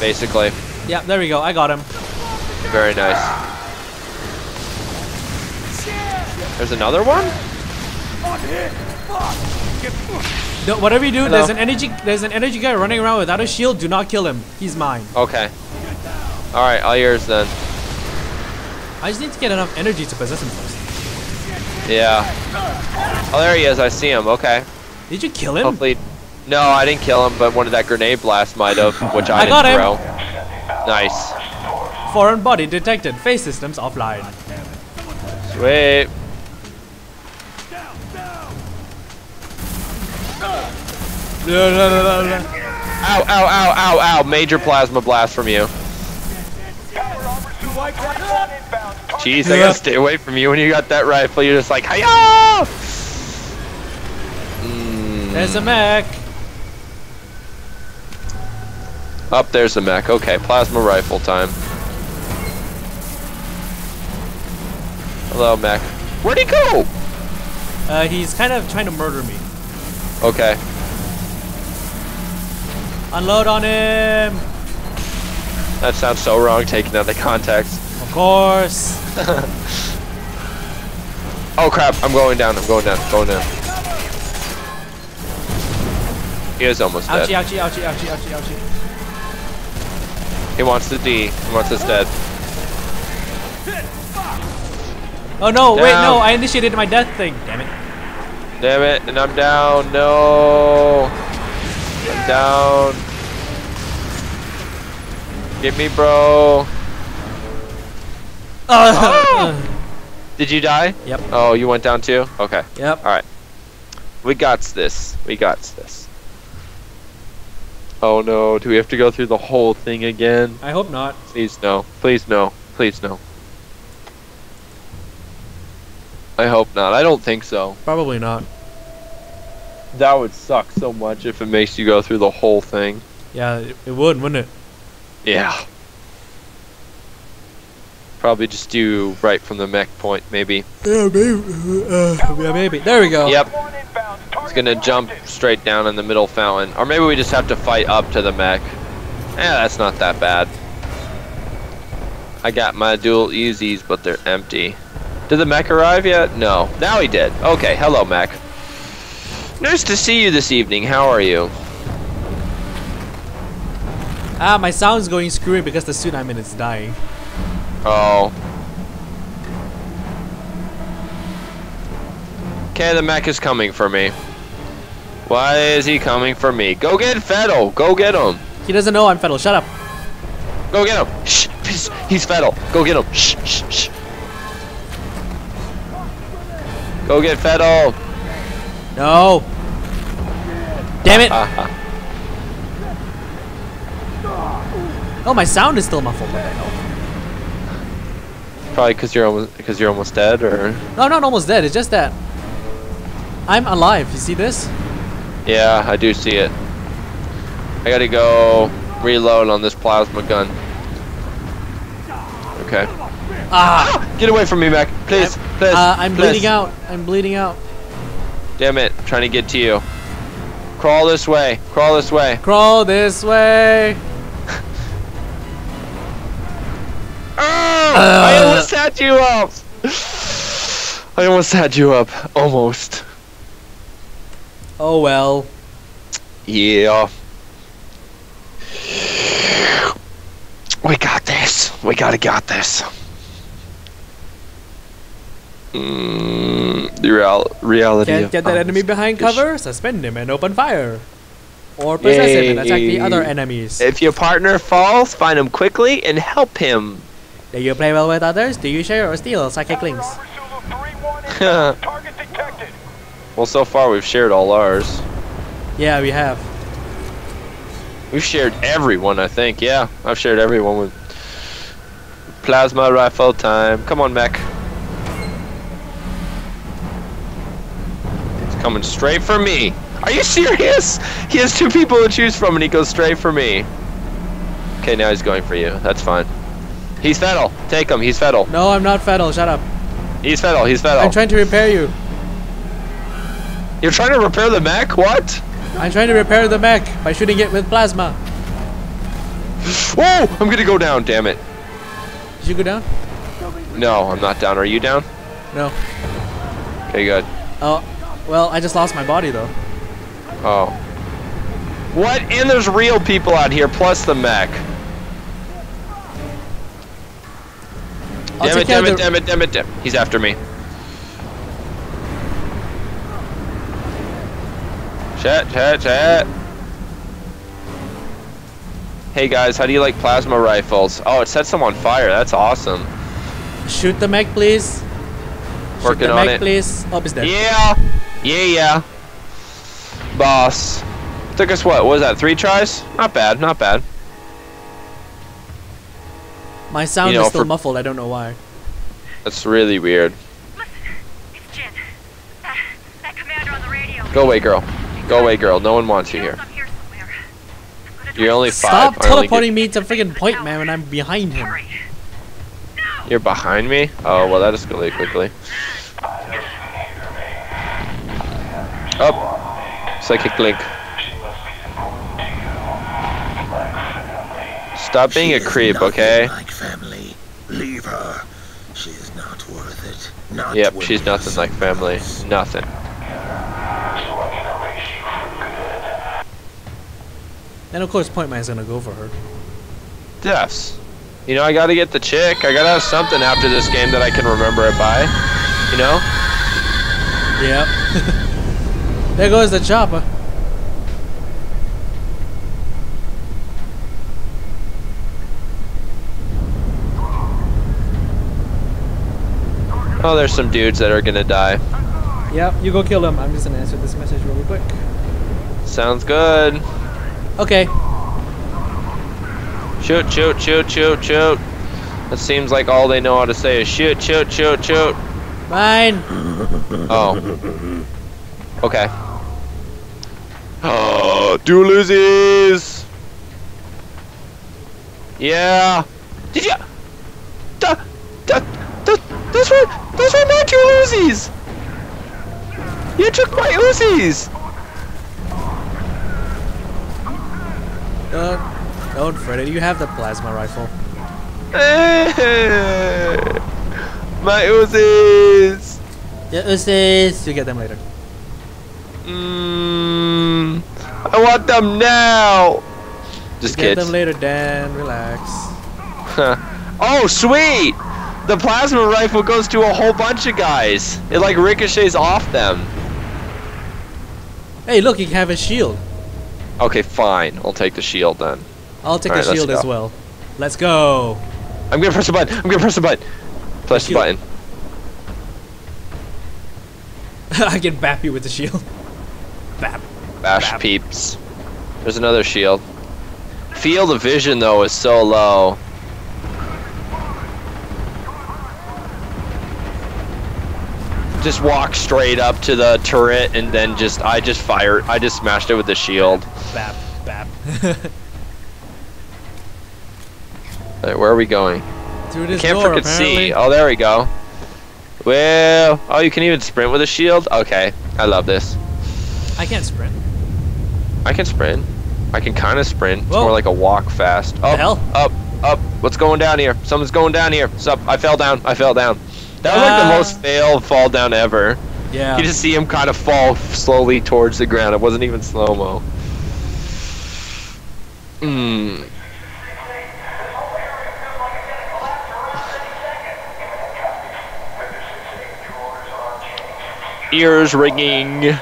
basically. Yeah, there we go. I got him. Very nice. There's another one? No, whatever you do, Hello. there's an energy there's an energy guy running around without a shield. Do not kill him. He's mine. Okay. Alright, all yours then. I just need to get enough energy to possess him first. Yeah. Oh, there he is. I see him. Okay. Did you kill him? Hopefully. No, I didn't kill him, but one of that grenade blast might have, which I, I didn't got him. throw. Nice. Foreign body detected. Face systems offline. Sweet. Ow, ow, ow, ow, ow. Major plasma blast from you. Jeez, I gotta stay away from you when you got that rifle. You're just like, hiya! There's a mech. Up there's the mech. Okay, plasma rifle time. Hello, mech. Where'd he go? Uh, he's kind of trying to murder me. Okay. Unload on him. That sounds so wrong taken out of context. Of course. Oh crap, I'm going down, I'm going down, going down. He is almost Ouchie, dead. ouchie, ouchie, ouchie, ouchie, ouchie. He wants the D. He wants us dead. Oh no, wait, no, I initiated my death thing. Damn it. Damn it, and I'm down. No. I'm down. Get me, bro. Uh, Did you die? Yep. Oh, you went down too? Okay. Yep. Alright. We got this. We got this. Oh no, do we have to go through the whole thing again? I hope not. Please no. Please no. Please no. I hope not. I don't think so. Probably not. That would suck so much if it makes you go through the whole thing. Yeah, it, it would, wouldn't it? Yeah. Probably just do right from the mech point, maybe. Yeah, maybe. Uh, yeah, maybe. There we go. Yep. It's gonna jump straight down in the middle fountain. Or maybe we just have to fight up to the mech. Yeah, that's not that bad. I got my dual Uzis, but they're empty. Did the mech arrive yet? No. Now he did. Okay, hello mech. Nice to see you this evening. How are you? Ah, my sound's going screwy because the suit I'm in is dying. Oh. Okay, the mech is coming for me. Why is he coming for me? Go get Fettel. Go get him. He doesn't know I'm Fettel. Shut up. Go get him. Shh. He's, he's Fettel. Go get him. Shh. Shh. Shh. Go get Fettel. No. Damn it. Oh, my sound is still muffled. What the hell? Probably because you're almost because you're almost dead, or No, I'm not almost dead. It's just that I'm alive. You see this? Yeah, I do see it. I gotta go reload on this plasma gun. Okay. Ah. Get away from me, Mac. Please, please. Uh, I'm please. bleeding out. I'm bleeding out. Damn it, trying to get to you. Crawl this way. Crawl this way. Crawl this way. Oh, I almost had you up. I almost had you up. Almost. Oh well. Yeah. We got this. We gotta got this. Mm, the real reality. Can't get that enemy behind cover? Suspend him and open fire. Or possess him and attack the other enemies. If your partner falls, find him quickly and help him. Do you play well with others? Do you share or steal psychic links? well, so far we've shared all ours. Yeah, we have. We've shared everyone, I think. Yeah, I've shared everyone with plasma rifle time. Come on, mech. It's coming straight for me. Are you serious? He has two people to choose from, and he goes straight for me. Okay, now he's going for you. That's fine. He's Fettel. Take him. He's Fettel. No, I'm not Fettel. Shut up. He's Fettel. He's Fettel. I'm trying to repair you. You're trying to repair the mech? What? I'm trying to repair the mech by shooting it with plasma. Whoa! I'm gonna go down. Damn it. Did you go down? No, I'm not down. Are you down? No. Okay, good. Oh, well, I just lost my body though. Oh. What? And there's real people out here, plus the mech. Damn take it, damn it, damn it, damn it, damn He's after me. Chat, chat, chat. Hey guys, how do you like plasma rifles? Oh, it sets them on fire. That's awesome. Shoot the mech, please. Shoot Working the on mech, it. please. Oh, it's dead. Yeah, yeah, yeah. Boss. Took us what? What was that? Three tries? Not bad, not bad. My sound You know, is still for- muffled. I don't know why. That's really weird. Listen, it's Jin. That, that commander on the radio. Go away, girl. Go away, girl. No one wants you here. I'm here somewhere. I'm gonna You're try- only Stop five. I only teleporting me to freaking point man when I'm behind him. You're behind me? Oh, well, that escalated quickly. Up. Psychic link. Stop being a She is creep, okay? Like family. Leave her. She is not worth it. Not Yep, when she's nothing like family. sacrifice. Nothing. And of course, point man's gonna go for her. Yes. You know, I gotta get the chick. I gotta have something after this game that I can remember it by. You know? Yep. there goes the chopper. Oh, there's some dudes that are gonna die. Yep, you go kill them. I'm just gonna answer this message really quick. Sounds good. Okay. Shoot, shoot, shoot, shoot, shoot. It seems like all they know how to say is shoot, shoot, shoot, shoot. Mine. Oh. Okay. Oh, dual Uzis! Yeah. Did you? Da, da, da, those were those were not dual Uzis. You took my Uzis. Don't, don't fret it. You have the plasma rifle. my Uzis. Yeah, this is. You get them later. Mmm. I want them now. Just Get kids. them later, Dan. Relax. oh, sweet! The plasma rifle goes to a whole bunch of guys. It like ricochets off them. Hey, look, you have a shield. Okay, fine. I'll take the shield then. I'll take Alright, the let's shield as well. Let's go. I'm gonna press the button. I'm gonna press the button. Press the button. I can bap you with the shield. Bap. Bash Bap. peeps. There's another shield. Field of vision though is so low. Just walk straight up to the turret and then just I just fired I just smashed it with the shield. Bap. Bap. Alright, where are we going? Through this Can't door, freaking apparently. see. Oh, there we go. Well, oh, you can even sprint with a shield? Okay, I love this. I can't sprint. I can sprint. I can kind of sprint. It's Whoa. more like a walk fast. Oh, hell? up, up. What's going down here? Someone's going down here. What's up? I fell down. I fell down. That was like the Ah. most fail fall down ever. Yeah. You just see him kind of fall slowly towards the ground. It wasn't even slow mo. Hmm. Ears ringing.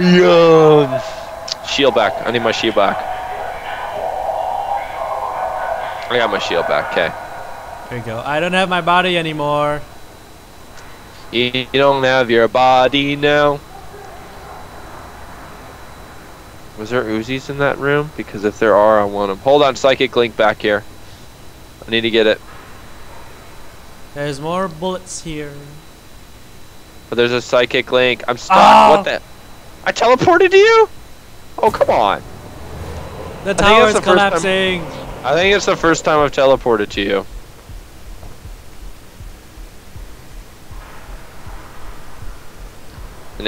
Yum. Shield back. I need my shield back. I got my shield back. Okay. There you go. I don't have my body anymore. You don't have your body now. Was there Uzis in that room? Because if there are, I want them. Hold on, psychic link back here. I need to get it. There's more bullets here. But there's a psychic link. I'm stuck. Ah! What the? I teleported to you? Oh, come on. The tower is time- collapsing. I think it's the first time I've teleported to you.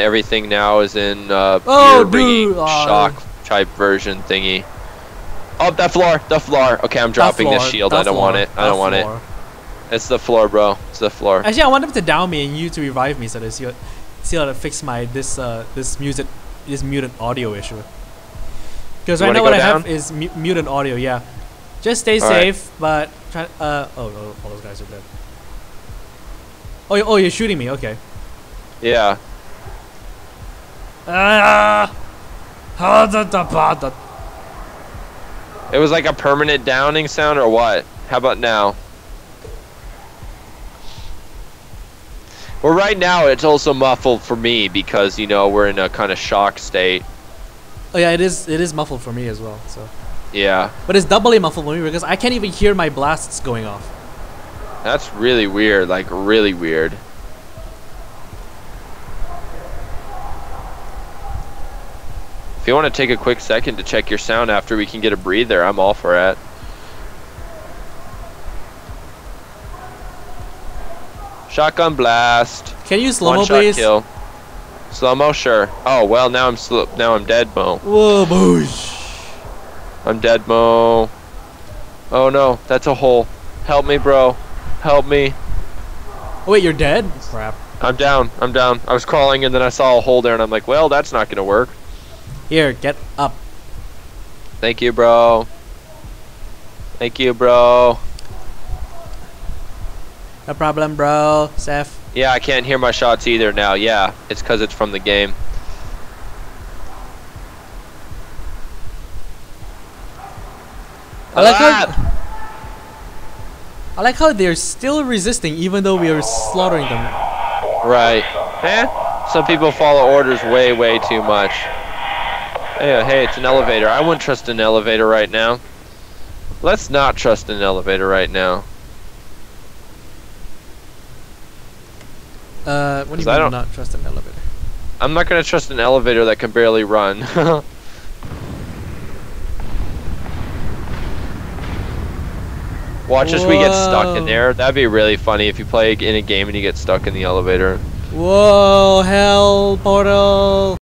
Everything now is in uh, Oh, dude, aw. shock type version thingy. Oh, that floor, the floor. Okay, I'm dropping The this shield. I don't want it. I don't want it. It's the floor, bro. It's the floor. Actually, I want him to down me and you to revive me so to see, see how to fix my this uh this music this muted audio issue. Because right now what go I have is mu- muted audio. Yeah, just stay Alright. safe, but try. Uh oh, oh, all those guys are dead. Oh, oh, you're shooting me. Okay. Yeah. Ah. Ah, da, da, ba, da. It was like a permanent downing sound or what? How about now? Well, right now it's also muffled for me because you know we're in a kind of shock state. Oh yeah, it is. It is muffled for me as well. So, Yeah, but it's doubly muffled for me because I can't even hear my blasts going off. that's really weird. Like really weird. You want to take a quick second to check your sound after we can get a breather, I'm all for it. Shotgun blast. Can you slow One mo, shot please? kill. Slow mo, sure. Oh well, now I'm sl- now I'm dead, Mo. Whoa, boosh. I'm dead, Mo. Oh no, that's a hole. Help me, bro. Help me. Oh wait, you're dead? Crap. I'm down. I'm down. I was crawling and then I saw a hole there and I'm like, well, that's not gonna work. Here, get up. Thank you, bro. Thank you, bro. No problem, bro. Seth. Yeah, I can't hear my shots either now. Yeah, it's because it's from the game. I like how I like how they're still resisting even though we are slaughtering them. Right. Eh? Some people follow orders way, way too much. Hey, hey, it's an elevator. I wouldn't trust an elevator right now. Let's not trust an elevator right now. Uh, what do you I don't- not trust an elevator? I'm not gonna trust an elevator that can barely run. Watch as we get stuck in there. That'd be really funny if you play in a game and you get stuck in the elevator. Whoa, hell portal.